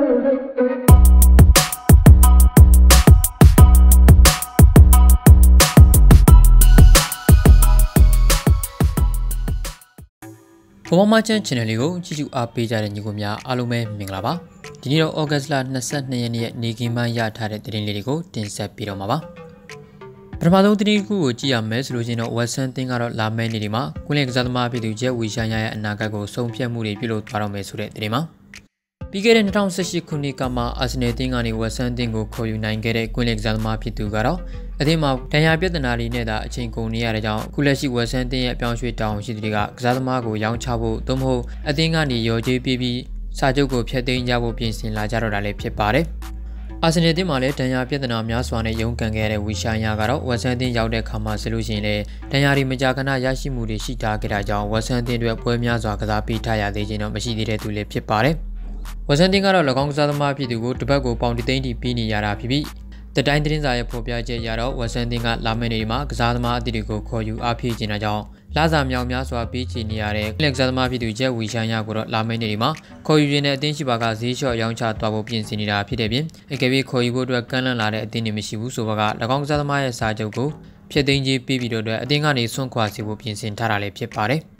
ဘဝမချန် channel လေးကိုကြည့်ကြအားပေးကြတဲ့ညီကိုများအားလုံးပဲမင်္ဂလာပါဒီနေ့တော့ August လ22ရက်နေ့ရဲ့နေကင်းပိုင်းရထားတဲ့သတင်းလေးတွေကိုတင်ဆက်ပေးတော့မှာပါပထမဆုံးသတင်းခုကိုကြည့်ရမယ်ဆိုလို့ချင်းတော့ Western သင်းကတော့လာမယ့်နေ့ဒီမှာကွင်းလင်ကစားသမားပြည်သူကျက်ဝီရှာရရဲ့အနာဂတ်ကိုဆုံးဖြတ်မှုတွေပြုလုပ်သွားတော့မယ်ဆိုတဲ့သတင်းမှာ ပြီးခဲ့တဲ့2018ခုနှစ်ကမှအာဆင်နယ်တင်းကနေဝက်ဆန်တင်းကိုခေါ်ယူနိုင်ခဲ့တဲ့ကွင်းလင်ကစားသမားဖြစ်သူကတော့အသင်းမှာဒဏ်ရာပြဿနာတွေနဲ့သာအချိန်ကုန်နေရတဲ့ကြောင့်အခုလက်ရှိဝက်ဆန်တင်းရဲ့အပြောင်းရွှေ့တောင်းရှိသူတွေကကစားသမားကိုရောင်းချဖို့သို့မဟုတ်အသင်းကနေရော်ကြေးပေးပြီးစာချုပ်ကိုဖျက်သိမ်းကြဖို့ပြင်ဆင်လာကြတော့တာလည်းဖြစ်ပါတယ်။အာဆင်နယ်တင်းမှာလည်းဒဏ်ရာပြဿနာများစွာနဲ့ရုန်းကန်ခဲ့တဲ့ဝီရှာယာကတော့ဝက်ဆန်တင်းရောက်တဲ့ခါမှာဆိုလို့ရှိရင်လည်းဒဏ်ရာတွေမကြာခဏရရှိမှုတွေရှိထားကြတာကြောင့်ဝက်ဆန်တင်းတွေပွဲများစွာကစားပေးထားရသေးခြင်းတော့မရှိသေးတဲ့သူလည်းဖြစ်ပါတယ်။ ဝဆန်တင်ကတော့၎င်းကစားသမားဖြစ်သူကိုတပတ်ကိုပေါင်တသိန်းတီပြီးနေရတာဖြစ်ပြီးတတိုင်းသတင်းစာရဲ့ဖော်ပြချက်ရတော့ဝဆန်တင်ကလာမယ့်နေ့မှာကစားသမားအသစ်တွေကိုခေါ်ယူအားဖြည့်ခြင်းကြောင့်လာစာမြောင်များစွာပြီးချီနေရတဲ့ကလစ်ကစားသမားဖြစ်သူဂျက်ဝီရှန်ရကိုတော့လာမယ့်နေ့မှာခေါ်ယူခြင်းနဲ့အသင်းရှိပါကဈေးလျှော့ရောင်းချသွားဖို့ပြင်ဆင်နေတာဖြစ်တဲ့ပြင်အကယ်၍ခေါ်ယူဖို့အတွက်ကန့်လန့်လာတဲ့အသင်းတွေမရှိဘူးဆိုပါက၎င်းကစားသမားရဲ့စာချုပ်ကိုဖျက်သိမ်းခြင်းပြီးပြီးတော့အသင်းကနေဆွန့်ခွာစီဖို့ပြင်ဆင်ထားတာလည်းဖြစ်ပါတယ်။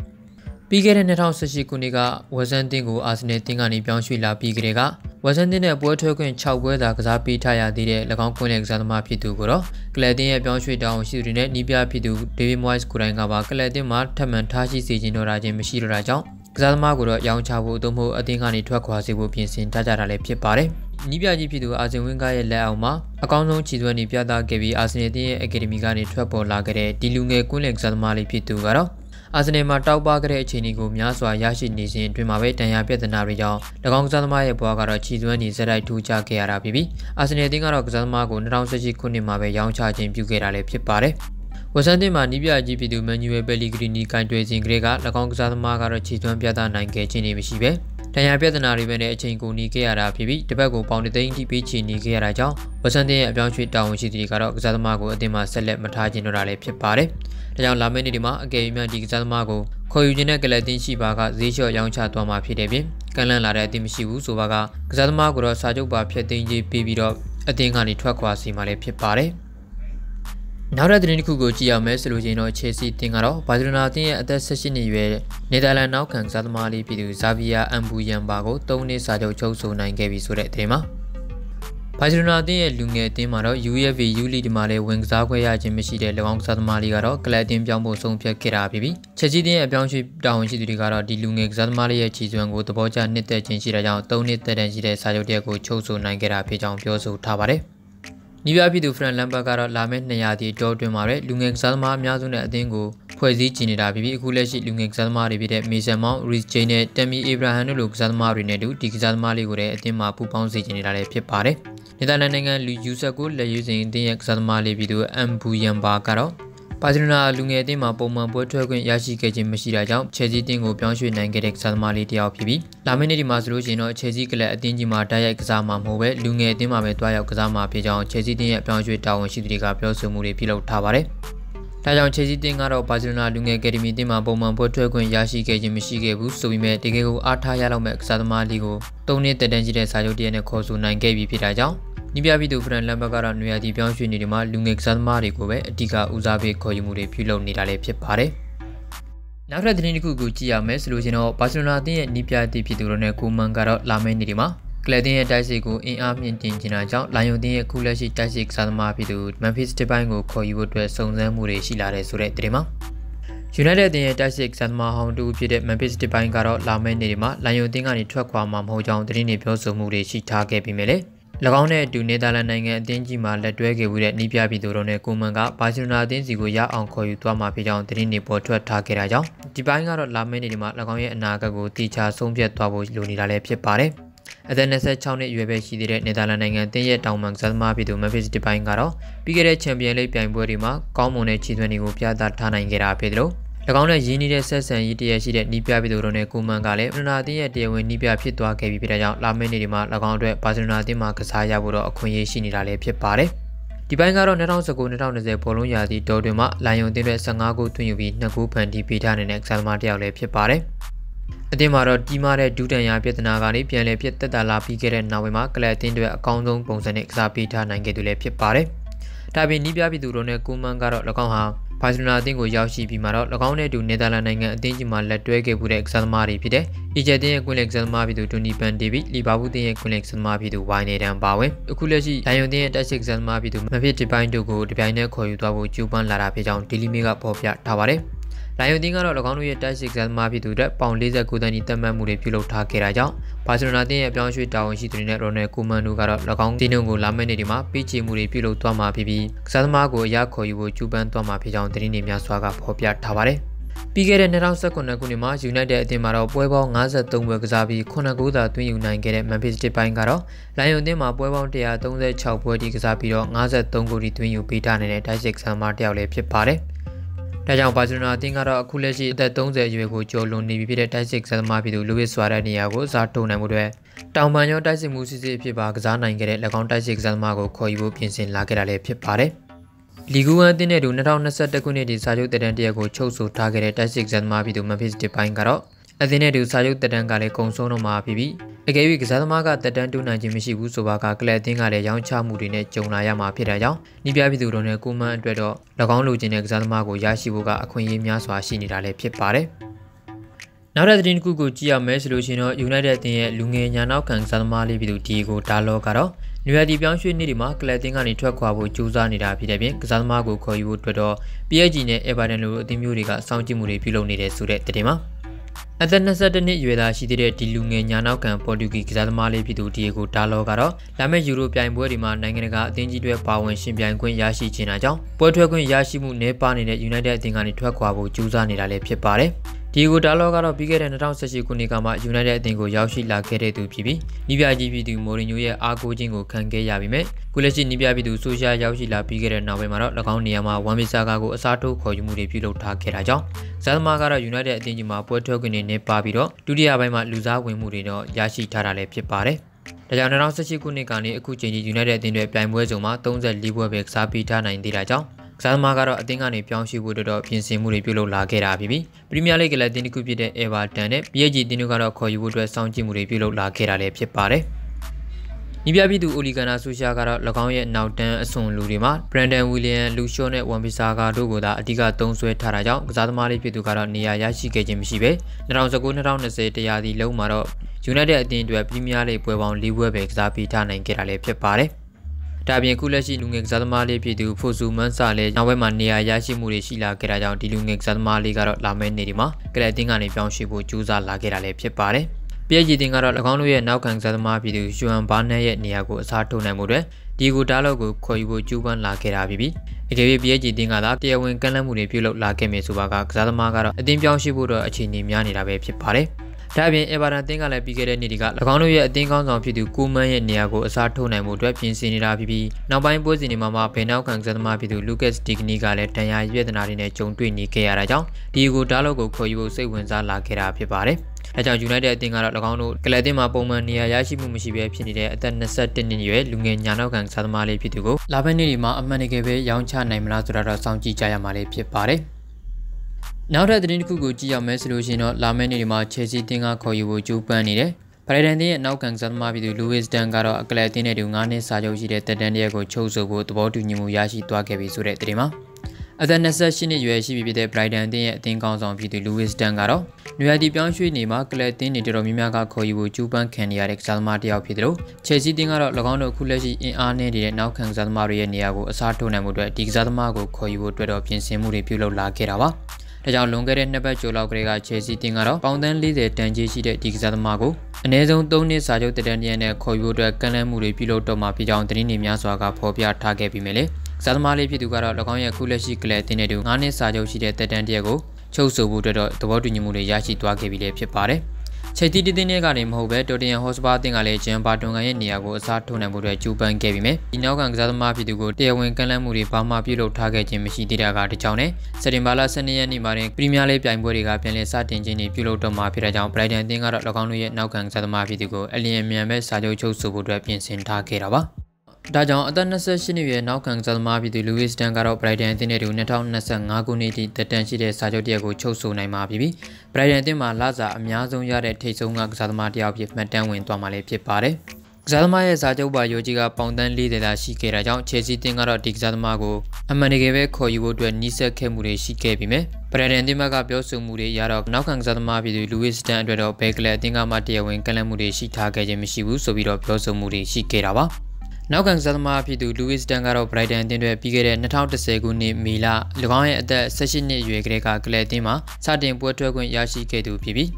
ပြီးခဲ့တဲ့2018ခုနှစ်ကဝက်ဆန်တင်ကိုအာဆင်နယ်တင်ကနေပြောင်းရွှေ့လာပြီးကြတဲ့ကဝက်ဆန်တင်နဲ့ပွဲထွက်ခွင့်6ပွဲသာကစားပေးထားရသေးတဲ့၎င်းကွင်းလယ်ကစားသမားဖြစ်သူကိုတော့ကလပ်တင်ရဲ့ပြောင်းရွှေ့တောင်းရှိသူတွေနဲ့နီးပြဖြစ်သူဒေးဗစ်မွိုက်စ်ကိုတိုင်ကပါကလပ်တင်မှာထပ်မံထားရှိစေခြင်းတော့တာချင်းမရှိတော့တာကြောင့်ကစားသမားကိုတော့ရောင်းချဖို့သို့မဟုတ်အသင်းကနေထွက်ခွာစေဖို့ပြင်ဆင်ထားကြတာလည်းဖြစ်ပါတယ်နီးပြကြီးဖြစ်သူအာဆင်ဝင်းကားရဲ့လက်အောက်မှာအကောင်းဆုံးခြေသွဲနေပြသခဲ့ပြီးအာဆင်နယ်ရဲ့အကယ်ဒမီကနေထွက်ပေါ်လာခဲ့တဲ့ဒီလူငယ်ကွင်းလယ်ကစားသမားလေးဖြစ်သူကတော့ အာဆင်နယ်မှာတောက်ပခဲ့တဲ့အခြေအနေကိုများစွာရရှိနေစဉ်အတွင်းမှာပဲတန်ရာပြဿနာတွေကြောင့်၎င်းကစားသမားရဲ့ဘဝကတော့ချီသွန်းနေစရိုက်ထူးခြားခဲ့ရတာဖြစ်ပြီးအာဆင်နယ်အသင်းကတော့ကစားသမားကို2018ခုနှစ်မှာပဲရောင်းချခြင်းပြုခဲ့တာလည်းဖြစ်ပါတယ်ဝဆန်တင်မှာနီးပြကြီးပြည်သူမန်နျူယ်ပယ်လီဂရီနီကင်တွယ်စဉ်ကလေးက၎င်းကစားသမားကတော့ချီသွန်းပြသနိုင်ခဲ့ခြင်းမရှိပဲ တန်ရာပြဿနာတွေပဲနဲ့အချိန်ကုန်နေခဲ့ရတာဖြစ်ပြီးတပတ်ကိုပေါင်တသိန်းထိပေးချီနေခဲ့ရတာကြောင့်ဝဆန်တင်ရဲ့အပြောင်းရွှေ့တာဝန်ရှိသူတွေကတော့ကစားသမားကိုအသင်းမှာဆက်လက်မထားခြင်းတော့တာလည်းဖြစ်ပါတယ်။ဒါကြောင့်လာမယ့်နေ့ဒီမှာအကယ်၍များဒီကစားသမားကိုခေါ်ယူခြင်းနဲ့ကလပ်တင်းရှိပါကဈေးလျှော့ရောင်းချသွားမှာဖြစ်တဲ့ပြင်ကန့်လန့်လာတဲ့အသင်းမရှိဘူးဆိုပါကကစားသမားကိုတော့စာချုပ်ပါဖျက်သိမ်းခြင်းပေးပြီးတော့အသင်းကနေထွက်ခွာစီမှာလည်းဖြစ်ပါတယ်။ နောက်တဲ့သတင်းတစ်ခုကိုကြည့်ရမယ်ဆိုလို့ရှိရင်တော့ Chelsea တင်ကတော့ဘာစီလိုနာတင်ရဲ့အသက်18နှစ်အရွယ်နယ်သာလန်နောက်ခံကစားသမားလေးပြည်သူဇာဗီယာအမ်ဘူယန်ဘာကို3နှစ်စာချုပ်ချုပ်ဆိုနိုင်ခဲ့ပြီဆိုတဲ့သတင်းမှာဘာစီလိုနာအသင်းရဲ့လူငယ်အသင်းမှာတော့ UFV U League မှာလည်းဝင်ကစားခွင့်ရခြင်းမရှိတဲ့၎င်းကစားသမားလေးကတော့ကလပ်အသင်းပြောင်းဖို့ဆုံးဖြတ်ခဲ့တာဖြစ်ပြီးချက်ကြီးအသင်းရဲ့အပြောင်းရွှေ့တာဝန်ရှိသူတွေကတော့ဒီလူငယ်ကစားသမားလေးရဲ့ခြေစွမ်းကိုသဘောကျနှစ်သက်ခြင်းရှိတဲ့ကြောင့်၃နှစ်သက်တမ်းရှိတဲ့စာချုပ်တရက်ကိုချုပ်ဆိုနိုင်ခဲ့တာဖြစ်ကြောင်းပြောဆိုထားပါတယ်။ နီးပြပြည်သူဖရန်လမ်ဘတ်ကတော့လာမယ့်200တီတောအတွင်းမှာလည်းလူငယ်ကစားသမားအများစုနဲ့အသင်းကိုဖွဲ့စည်းကြည့်နေတာဖြစ်ပြီးအခုလက်ရှိလူငယ်ကစားသမားတွေဖြစ်တဲ့မေဆန်မောင်ရီစ်ဂျိန်နဲ့တမ်မီအေဗရာဟမ်တို့လိုကစားသမားတွေနဲ့တူဒီကစားသမားလေးကိုလည်းအသင်းမှာပူးပေါင်းစေချင်နေတာလည်းဖြစ်ပါတယ်။နယ်သာလန်နိုင်ငံလူယူဆက်ကိုလက်ရွေးစဉ်အသင်းရဲ့ကစားသမားလေးပြီးသူအမ်ဘူယန်ဘာကတော့ ပါစီလိုနာလူငယ်အသင်းမှာပုံမှန်ပွဲထွက်ခွင့်ရရှိခဲ့ခြင်းမရှိတာကြောင့်ချယ်ဆီအသင်းကိုပြောင်းရွှေ့နိုင်ခဲ့တဲ့ကစားသမားလေးတစ်ယောက်ဖြစ်ပြီးလာမယ့်နေ့ဒီမှာဆိုလို့ရှိရင်တော့ချယ်ဆီကလပ်အသင်းကြီးမှာတိုက်ရိုက်ကစားမှာမဟုတ်ပဲလူငယ်အသင်းမှာပဲတွားရောက်ကစားမှာဖြစ်ကြောင်းချယ်ဆီအသင်းရဲ့ပြောင်းရွှေ့တာဝန်ရှိသူတွေကပြောဆိုမှုတွေပြုလုပ်ထားပါတယ်။ဒါကြောင့်ချယ်ဆီတင်ကတော့ဘာစီလိုနာလူငယ်အကယ်ဒမီတင်မှာပုံမှန်ပွဲထွက်ခွင့်ရရှိခဲ့ခြင်းမရှိခဲ့ဘူးဆိုပေမဲ့တကယ်ကိုအားထားရလောက်မဲ့ကစားသမားလေးကို၃နှစ်တက်တန်းရှိတဲ့စာချုပ်တရက်နဲ့ခေါ်ဆိုနိုင်ခဲ့ပြီဖြစ်တာကြောင့် နီးပြပြည်သူဖရန်လမ်ဘတ်ကတော့နွေရာသီပြောင်းရွှေ့နေဒီမှာလူငယ်ကစားသမားတွေကိုပဲအဓိကဦးစားပေးခေါ်ယူမှုတွေပြုလုပ်နေတာလည်းဖြစ်ပါတယ်။နောက်ထပ်သတင်းတစ်ခုကိုကြည့်ရမယ်ဆိုလို့ရှိရင်တော့ဘာစီလိုနာအသင်းရဲ့နီးပြတီပြည်သူတို့နဲ့ကိုမန်ကတော့လာမယ့်နေ့ဒီမှာကလပ်တင်းရဲ့တိုက်စစ်ကိုအင်အားမြင့်တင်ခြင်းကြောင့်လိုင်ယွန်တင်းရဲ့ခုလက်ရှိတိုက်စစ်ကစားသမားဖြစ်သူမန်ဖစ်စတစ်ပိုင်းကိုခေါ်ယူဖို့အတွက်စုံစမ်းမှုတွေရှိလာတယ်ဆိုတဲ့သတင်းမှာ United အသင်းရဲ့တိုက်စစ်ကစားသမားဟောင်းတူဖြစ်တဲ့ Memphis Depay ကတော့လာမယ့်နေ့ဒီမှာလိုင်ယွန်တင်းကနေထွက်ခွာမှာမဟုတ်ကြောင်းသတင်းတွေပြောဆိုမှုတွေရှိထားခဲ့ပြီးမြဲလေ၎ င်းနဲ့အတူနယ်သာလန်နိုင်ငံအသင်းကြီးမှလက်တွဲခဲ့မှုတဲ့နီးပြပြည်သူတို့နဲ့ကိုမန်ကဘာစီလိုနာအသင်းစီကိုရအောင်ခေါ်ယူသွားမှာဖြစ်ကြောင်းသတင်းတွေပေါ်ထွက်ထားခဲ့တာကြောင့်ဒီပိုင်းကတော့လာမယ့်နေ့ဒီမှာ၎င်းရဲ့အနာဂတ်ကိုတီချာဆုံးဖြတ်သွားဖို့လိုနေတာလည်းဖြစ်ပါတယ်။အသက်26နှစ်အရွယ်ပဲရှိသေးတဲ့နယ်သာလန်နိုင်ငံတင်းရဲ့တောင်ပန်ကစားသမားပြည်သူမက်ဖစ်ဒီပိုင်းကတော့ပြီးခဲ့တဲ့ချန်ပီယံလိဂ်ပြိုင်ပွဲတွေမှာကောင်းမွန်တဲ့ခြေသွင်းတွေကိုပြသထားနိုင်ခဲ့တာဖြစ်တယ်လို့၎ င်းနဲ့ရင်းနှီးတဲ့ဆက်ဆံရေးတရရှိတဲ့နီးပြပြည်သူတို့နဲ့ကိုမန်ကလည်းပရနာတင်းရဲ့တရားဝင်နီးပြဖြစ်သွားခဲ့ပြီဖြစ်တဲ့ကြောင့်လာမယ့်နေ့ဒီမှာ၎င်းအတွက်ဘာစီလိုနာတင်းမှာကစားရဖို့တော့အခွင့်အရေးရှိနေတာလည်းဖြစ်ပါတယ်ဒီပိုင်းကတော့2019-2020ဘောလုံးရာသီတော်တွင်မှလိုင်ယွန်တင်းရဲ့15ဂိုးသွင်းယူပြီး2ဂိုးဖန်တီးပေးထားနေတဲ့ကစားသမားတစ်ယောက်လည်းဖြစ်ပါတယ်။အသင်းမှာတော့တီးမားတဲ့ဒူးတန်ရာပြဿနာကနေပြန်လည်ပြတ်သက်သာလာပြီးခဲ့တဲ့နောက်ပိုင်းမှာကလပ်အသင်းတွေအကောင်းဆုံးပုံစံနဲ့ကစားပေးထားနိုင်ခဲ့သူလည်းဖြစ်ပါတယ်။ဒါပြင်နီးပြပြည်သူတို့နဲ့ကိုမန်ကတော့၎င်းဟာ ဘာစီလိုနာအသင်းကိုရောက်ရှိပြီးမှတော့၎င်းနဲ့အတူနယ်သာလန်နိုင်ငံအသင်းကြီးမှာလက်တွဲခဲ့မှုတဲ့ကစားသမားတွေဖြစ်တဲ့အီဂျက်တင်ရဲ့ကွင်းလက်ကစားသမားဖြစ်သူတိုနီပန်ဒေးဗစ်လီဗာပူးတင်ရဲ့ကွင်းလက်ကစားသမားဖြစ်သူဝိုင်းနေတန်ပါဝင်အခုလက်ရှိလိုင်ယွန်တင်ရဲ့တက်စစ်ကစားသမားဖြစ်သူမဖြစ်ဒီပိုင်းတို့ကိုတပြိုင်နက်ခေါ်ယူသွားဖို့ကြိုးပမ်းလာတာဖြစ်ကြောင်းဒီလီမီကပေါ်ပြထားပါတယ် လိုင်ယိုတင်းကတော့၎င်းတို့ရဲ့ တိုက်စစ်ကစားသမားဖြစ်သူတဲ့ပေါင်49တန်းကြီးတက်မှတ်မှုတွေပြုလုပ်ထားခဲ့တာကြောင့်ဘာစီလိုနာတင်းရဲ့ပြောင်းရွှေ့တာဝန်ရှိသူတွေနဲ့ရိုနယ်ကူမန်တို့ကတော့၎င်းတင်းတို့ကိုလာမယ့်နေ့ဒီမှာပေးချေမှုတွေပြုလုပ်သွားမှာဖြစ်ပြီးကစားသမားကိုအရခေါ်ယူဖို့ကြိုးပမ်းသွားမှာဖြစ်ကြောင်းသတင်းတွေများစွာကဖော်ပြထားပါတယ်ပြီးခဲ့တဲ့2019ခုနှစ်မှာ United အသင်းမှာတော့ပွဲပေါင်း53ပွဲကစားပြီး9ဂိုးသာသွင်းယူနိုင်ခဲ့တဲ့ Memphis Depay ကတော့ Lion အသင်းမှာပွဲပေါင်း136ပွဲထိကစားပြီးတော့53ဂိုးထိသွင်းယူပေးထားနေတဲ့ Dice ဆန်မာတယောက်လည်းဖြစ်ပါတယ်။ ဒါကြောင့်ဘာစီလိုနာအသင်းကတော့အခုလက်ရှိအသက်30အရွယ်ကိုကျော်လွန်နေပြီဖြစ်တဲ့တိုက်စစ်ကစားသမားပြည်သူလူဝစ်စွာတဲ့နေရာကိုစားထုတ်နိုင်မှုတွေတောင်ပန်ရောတိုက်စစ်မှုစစ်စစ်ဖြစ်ပါကစားနိုင်ခဲ့တဲ့၎င်းတိုက်စစ်ကစားသမားကိုခေါ်ယူဖို့ပြင်ဆင်လာခဲ့တာလည်းဖြစ်ပါတယ်။လီဂူဝမ်အသင်းနဲ့တူ2021ခုနှစ်ဒီစာချုပ်တရန်တရက်ကိုချုပ်ဆိုထားခဲ့တဲ့တိုက်စစ်ကစားသမားပြည်သူ Memphis Depay ကတော့ အသင်းနဲ့တူစာချုပ်တက်တန်းကလည်းကုံဆုံးတော့မှာဖြစ်ပြီးအကယ်၍ကစားသမားကတက်တန်းတူးနိုင်ခြင်းမရှိဘူးဆိုပါကကလပ်အသင်းကလည်းရောင်းချမှုတွေနဲ့ကြုံလာရမှာဖြစ်တဲ့ကြောင့်နီးပြပြည်သူတို့နဲ့ကိုမန်အတွက်တော့၎င်းလိုချင်တဲ့ကစားသမားကိုရရှိဖို့ကအခွင့်အရေးများစွာရှိနေတာလည်းဖြစ်ပါတယ်။နောက်တဲ့သတင်းတစ်ခုကိုကြည့်ရမယ်ဆိုလို့ရှိရင်တော့ United အသင်းရဲ့လူငယ်ညာနောက်ကံကစားသမားလေးပြည်သူဒီကိုဒါလောကတော့နွေရာသီပြောင်းရွှေ့နေ့ဒီမှာကလပ်အသင်းကနေထွက်ခွာဖို့ကြိုးစားနေတာဖြစ်တဲ့ပြင်ကစားသမားကိုခေါ်ယူဖို့အတွက်တော့ PSG နဲ့ Everton လိုအသင်းမျိုးတွေကစောင့်ကြည့်မှုတွေပြုလုပ်နေတဲ့ဆိုတဲ့သတင်းပါ။ အသက်22နှစ်အရွယ်သားရှိသေးတဲ့ဒီလူငယ်ညာနောက်ကန်ပေါ်တူဂီကစားသမားလေးဖြစ်သူဒီယေဂိုဒါလောကတော့လာမယ့်ယူရိုပြိုင်ပွဲတွေမှာနိုင်ငံတကာအသင်းကြီးတွေပါဝင်ရှင်ပြိုင်ခွင့်ရရှိချင်တာကြောင့်ပွဲထွက်ခွင့်ရရှိမှုနည်းပါးနေတဲ့ United အသင်းကနေထွက်ခွာဖို့ကြိုးစားနေတာလည်းဖြစ်ပါတယ်။ ဒီကိုဒါလောကတော့ပြီးခဲ့တဲ့2018ခုနှစ်ကမှ United အသင်းကိုရောက်ရှိလာခဲ့တဲ့သူဖြစ်ပြီးနီးပြကြီးပြည်သူမိုရီညိုရဲ့အားကိုးခြင်းကိုခံခဲ့ရပြီးမြဲခုလက်ရှိနီးပြပြည်သူဆိုရှာရောက်ရှိလာပြီးခဲ့တဲ့နောက်ပိုင်းမှာတော့၎င်းနေရာမှာဝမ်ဘီဆာကာကိုအစားထိုးခေါ်ယူမှုတွေပြုလုပ်ထားခဲ့တာကြောင့်ဇာသမားကတော့ United အသင်းကြီးမှာပွဲထွက်ခွင့်နေပါပြီးတော့ဒုတိယပိုင်းမှာလူစားဝင်မှုတွေတော့ရရှိထားတာလည်းဖြစ်ပါတယ်။ဒါကြောင့်2018ခုနှစ်ကနေအခုချိန်ထိ United အသင်းတွေပြိုင်ပွဲစုံမှာ34ပွဲပဲကစားပေးထားနိုင်သေးတာကြောင့် ကစားသမားကတော့အသင်းကနေပြောင်းရွှေ့ဖို့တော့ပြင်ဆင်မှုတွေပြုလုပ်လာခဲ့တာဖြစ်ပြီးပရီးမီးယားလိဂ်ကလည်းအသင်းတစ်ခုဖြစ်တဲ့ Everton နဲ့ PSG အသင်းတို့ကတော့ခေါ်ယူဖို့အတွက်စောင့်ကြည့်မှုတွေပြုလုပ်လာခဲ့တာလည်းဖြစ်ပါတယ်။ညီပြပြည်သူအိုလီဂန်နာဆူရှာကတော့၎င်းရဲ့နောက်တန်းအဆွန်လူတွေမှာဘရန်ဒန်ဝီလီယံလူရှော့နဲ့ဝန်ဘီဆာကာတို့ကိုသာအဓိကသုံးဆွဲထားတာကြောင့်ကစားသမားလေးဖြစ်သူကတော့နေရာရရှိခဲ့ခြင်းမရှိပဲ2019-2020တရားဒီလုံးမှာတော့ United အသင်းအတွက်ပရီးမီးယားလိပွဲပေါင်း၄ပွဲပဲကစားပေးထားနိုင်ခဲ့တာလည်းဖြစ်ပါတယ်။ ဒါပြင်ခုလက်ရှိလူငယ်ကစားသမားလေးဖြစ်သူဖိုဆူမန်ဆာလည်းနောက်ဘက်မှာနေရာရရှိမှုတွေရှိလာခဲ့တာကြောင့်ဒီလူငယ်ကစားသမားလေးကတော့လာမယ့်နေ့ဒီမှာကလပ်အသင်းကနေပြောင်းရွှေ့ဖို့ကြိုးစားလာခဲ့တာလည်းဖြစ်ပါတယ်။ PSG တင်ကတော့၎င်းတို့ရဲ့နောက်ခံကစားသမားပြည်သူယွမ်ဘာနက်ရဲ့နေရာကိုအစားထိုးနိုင်မှုတွေဒီကိုတားလောက်ကိုခေါ်ယူဖို့ကြိုးပမ်းလာခဲ့တာဖြစ်ပြီးအကယ်၍ PSG တင်ကသာတရားဝင်ကန့်လန့်မှုတွေပြုလုပ်လာခဲ့မယ်ဆိုပါကကစားသမားကတော့အသင်းပြောင်းရှိဖို့တော့အခြေအနေများနေတာပဲဖြစ်ပါတယ်။ ဒါ့အပြင်အေဗာတန်တင်းကလည်းပြီးခဲ့တဲ့နေ့တွေက၎င်းတို့ရဲ့အသင်းကောင်းဆောင်ဖြစ်သူကိုမန်ရဲ့နေရာကိုအစားထိုးနိုင်မှုအတွက်ပြင်ဆင်နေတာဖြစ်ပြီးနောက်ပိုင်းပွဲစဉ်တွေမှာမှဘယ်နောက်ခံကစားသမားဖြစ်သူလူကက်စ်ဒီဂနီကလည်းတန်ရာရွေးသနာတွေနဲ့ကြုံတွေ့နေခဲ့ရတာကြောင့်ဒီကိုဒါလောက်ကိုခေါ်ယူဖို့စိတ်ဝင်စားလာခဲ့တာဖြစ်ပါတယ်။။ဒါကြောင့် United အသင်းကတော့၎င်းတို့ကလပ်အသင်းမှာပုံမှန်နေရာရရှိမှုမရှိဘဲဖြစ်နေတဲ့အသက်21နှစ်ရွယ်လူငယ်ညာနောက်ခံစားသမားလေးဖြစ်သူကိုလာဘက်နေ့ဒီမှာအမှန်တကယ်ပဲရောင်းချနိုင်မလားဆိုတာတော့စောင့်ကြည့်ကြရမှာလေးဖြစ်ပါတယ်။ နောက်ထပ်သတင်းတစ်ခုကိုကြည့်ရမယ်ဆိုလို့ရှိရင်တော့လာမယ့်နေ့ဒီမှာ Chelsea တင်းကခေါ်ယူဖို့ကြိုးပမ်းနေတယ်။ပရိုင်ဒန်တင်းရဲ့နောက်ခံကစားသမားပြည်သူလူဝစ်ဒန်ကတော့အကလပ်အသင်းနဲ့တူ9နှစ်စာချုပ်ရှိတဲ့တက်တန်တရက်ကိုချုပ်ဆိုဖို့သဘောတူညီမှုရရှိသွားခဲ့ပြီဆိုတဲ့သတင်းပါ။အသက်28နှစ်ရွယ်ရှိပြီဖြစ်တဲ့ Brighton အသင်းရဲ့အသင်းကောင်းဆောင်ဖြစ်သူ Lewis Dunk ကတော့နွေရာသီပြောင်းရွှေ့နေမှာကလပ်အသင်းတွေတော်တော်များများကခေါ်ယူဖို့ကြိုးပမ်းခံနေရတဲ့ကစားသမားတစ်ယောက်ဖြစ်တယ်လို့ Chelsea အသင်းကတော့၎င်းတို့အခုလက်ရှိအင်အားနည်းနေတဲ့နောက်ခံကစားသမားတွေရဲ့နေရာကိုအစားထိုးနိုင်မှုအတွက်ဒီကစားသမားကိုခေါ်ယူဖို့အတွက်တော့ပြင်ဆင်မှုတွေပြုလုပ်လာခဲ့တာပါ။ ဒါကြောင့်လွန်ခဲ့တဲ့နှစ်ပတ်ကျော်လောက်ကလေးက Chelsea တင်ကတော့ပေါင်သန်း40တန်ကြီးရှိတဲ့ဒီကစားသမားကိုအနည်းဆုံး3နှစ်စာချုပ်တန်တန်နဲ့ခေါ်ယူဖို့အတွက်ကန့်လန့်မှုတွေပြုလုပ်တော့မှာဖြစ်ကြောင်းသတင်းတွေများစွာကဖော်ပြထားခဲ့ပြီးမြဲလေစားသမားလေးဖြစ်သူကတော့၎င်းရဲ့ခုလက်ရှိကလပ်တင်းတဲ့သူ9နှစ်စာချုပ်ရှိတဲ့တက်တန်းတရက်ကိုချုပ်ဆိုဖို့အတွက်တော့သဘောတူညီမှုတွေရရှိသွားခဲ့ပြီလည်းဖြစ်ပါတယ်။ ချိန်တီတီတင်းနဲ့ကနေမဟုတ်ပဲတိုတယန်ဟော့စပါအသင်းကလည်းဂျန်ဘာတွန်ကန်ရဲ့နေရာကိုအစားထိုးနိုင်ဖို့အတွက်ကြိုးပမ်းခဲ့ပြီးမြဲဒီနောက်ကကစားသမားဖြစ်သူကိုတရားဝင်ကန့်လန့်မှုတွေဘာမှပြုလုပ်ထားခဲ့ခြင်းမရှိသေးတာကတကြောင်နဲ့စက်တင်ဘာလ12ရက်နေ့မှာတင်ပရီးမီးယားလိပြိုင်ပွဲတွေကပြန်လည်စတင်ခြင်းတွေပြုလုပ်တော့မှာဖြစ်တဲ့ကြောင့်ဘရိုက်တန်အသင်းကတော့၎င်းတို့ရဲ့နောက်ကကစားသမားဖြစ်သူကိုအလျင်မြန်မဲ့စာချုပ်ချုပ်ဆိုဖို့အတွက်ပြင်ဆင်ထားခဲ့တာပါ။ ဒါကြောင့်အသက်28နှစ်အရွယ်နောက်ခံကစားသမားပြည်သူလူဝစ်တန်ကတော့ Brighton အသင်းနဲ့တူ2025ခုနှစ်ထိတက်တန်ရှိတဲ့စာချုပ်တရက်ကိုချုပ်ဆိုနိုင်မှာဖြစ်ပြီး Brighton အသင်းမှာလစာအများဆုံးရတဲ့ထိပ်ဆုံးကကစားသမားတစ်ယောက်ဖြစ်မှတ်တမ်းဝင်သွားမှာလည်းဖြစ်ပါတယ်။ကစားသမားရဲ့စာချုပ်ပါရိုကြီးကပေါင်တန်း40သာရှိခဲ့တာကြောင့်ချယ်ဆီတင်းကတော့ဒီကစားသမားကိုအမှန်တကယ်ပဲခေါ်ယူဖို့အတွက်နှီးစက်ခဲ့မှုတွေရှိခဲ့ပြီးမြဲပရဒန်တင်းမကပြောဆိုမှုတွေရတော့နောက်ခံကစားသမားပြည်သူလူဝစ်စတန်အတွက်တော့ဘယ်ကလပ်အတင်းကမှတရားဝင်ကလပ်မှုတွေရှိထားခဲ့ခြင်းမရှိဘူးဆိုပြီးတော့ပြောဆိုမှုတွေရှိခဲ့တာပါ နောက်ကန်ဇသမားဖြစ်သူလူဝစ်တန်ကတော့ Brighton အသင်းတွေပြီးခဲ့တဲ့2010ခုနှစ်မေလ၎င်းရဲ့အသက်18နှစ်အရွယ်ကလေးကကလပ်အသင်းမှာစတင်ပွဲထွက်ခွင့်ရရှိခဲ့သူဖြစ်ပြီး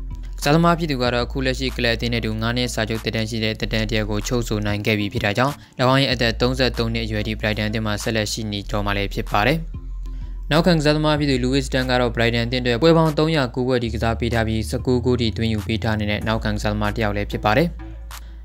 စားသမားဖြစ်သူကတော့အခုလက်ရှိကလပ်အသင်းနဲ့တူ9နှစ်စာချုပ်တည်တံ့ရှိတဲ့တည်တံ့တရက်ကိုချုပ်ဆိုနိုင်ခဲ့ပြီဖြစ်တာကြောင့်၎င်းရဲ့အသက်33နှစ်အရွယ်ဒီ Brighton အသင်းမှာဆက်လက်ရှိနေတော့မှလည်းဖြစ်ပါတယ်။နောက်ခံကစားသမားဖြစ်သူ Louis Tan ကတော့ Brighton အသင်းအတွက်ပွဲပေါင်း309ပွဲဒီကစားပေးထားပြီး19ဂိုးထိသွင်းယူပေးထားနေတဲ့နောက်ခံကစားသမားတစ်ယောက်လည်းဖြစ်ပါတယ်။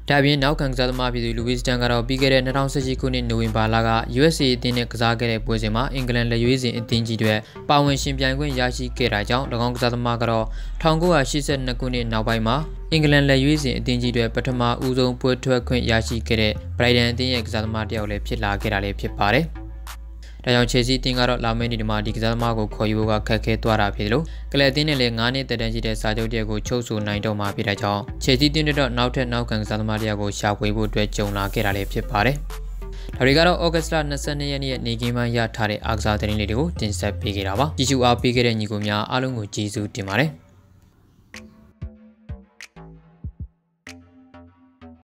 ဒါပြင်နောက်ခံကစားသမားပြည်သူလူဝစ်တန်ကတော့ပြီးခဲ့တဲ့2018ခုနှစ်နိုဝင်ဘာလက USA အသင်းနဲ့ကစားခဲ့တဲ့ပွဲစဉ်မှာအင်္ဂလန်လက်ရွေးစင်အသင်းကြီးတွေပါဝင်ရှင်ပြိုင်ခွင့်ရရှိခဲ့တာကြောင့်၎င်းကစားသမားကတော့1982ခုနှစ်နောက်ပိုင်းမှာအင်္ဂလန်လက်ရွေးစင်အသင်းကြီးတွေပထမဦးဆုံးပွဲထွက်ခွင့်ရရှိခဲ့တဲ့ Brighton အသင်းရဲ့ကစားသမားတယောက်လည်းဖြစ်လာခဲ့တာလည်းဖြစ်ပါတယ်။ ဒါကြောင့် Chelsea တင်းကတော့လာမယ့်နေ့ဒီမှာဒီကစားသမားကိုခေါ်ယူဖို့ကခက်ခဲသွားတာဖြစ်တယ်လို့ကလပ်တင်းနဲ့လည်း9နှစ်တက်တန်းရှိတဲ့စာချုပ်တရက်ကိုချုပ်ဆိုနိုင်တော့မှာဖြစ်တဲ့ကြောင့် Chelsea တင်းတော့နောက်ထပ်နောက်ခံကစားသမားတယောက်ကိုရှာဖွေဖို့အတွက်ကြုံလာခဲ့တာလည်းဖြစ်ပါတယ်။ဒါတွေကတော့ဩဂတ်စ်လ22ရက်နေ့ရဲ့နေကင်းမှရထားတဲ့အားကစားသတင်းလေးတွေကိုတင်ဆက်ပေးခဲ့တာပါ။ကြည့်ရှုအားပေးခဲ့တဲ့ညီကိုများအားလုံးကိုကျေးဇူးတင်ပါတယ်။